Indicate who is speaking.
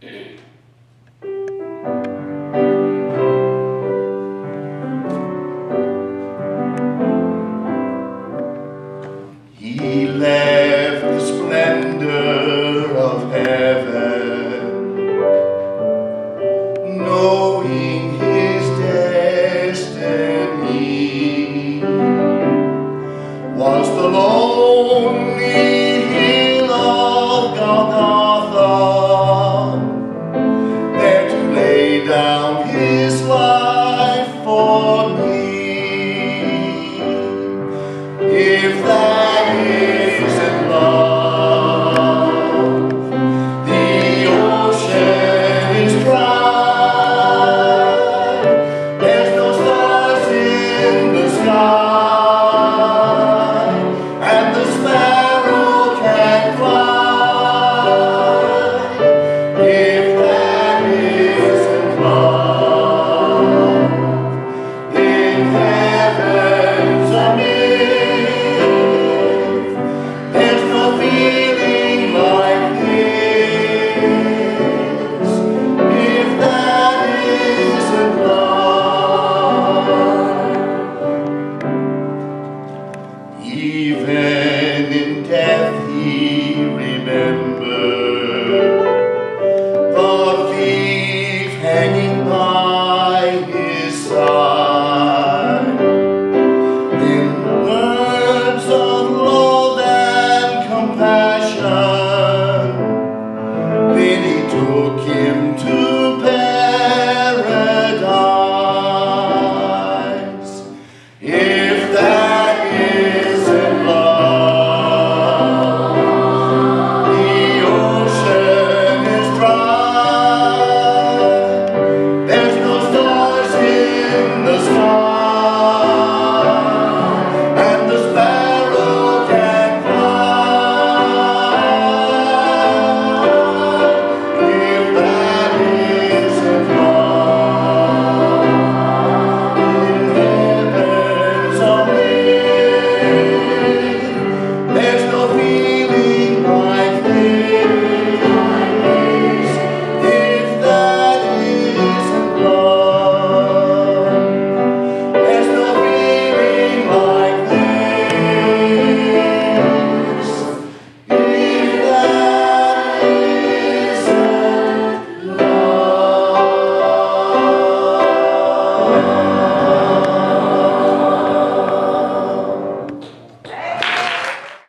Speaker 1: he left the splendor of heaven, knowing. down his life for me. If that